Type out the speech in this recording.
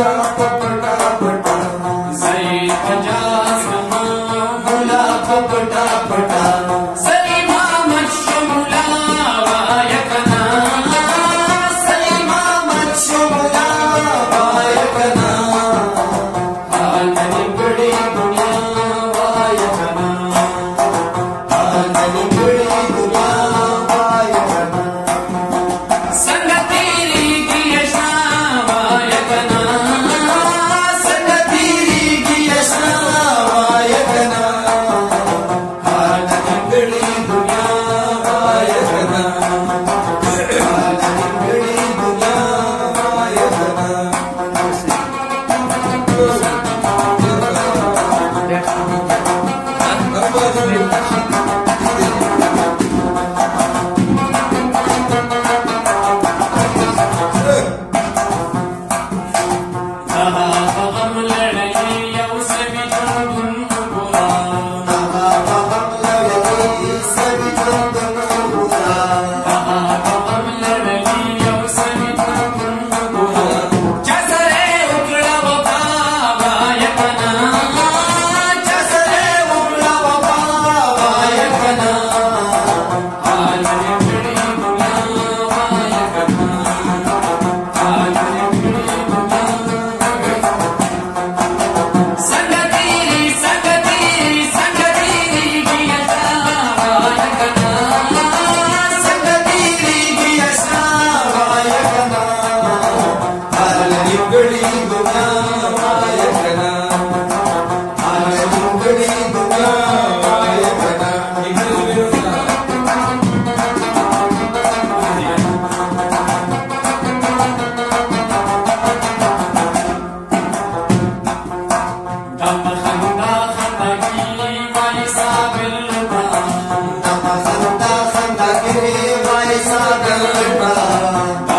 Canta na غم لړلې یو سبي جوړ اسا دکاندار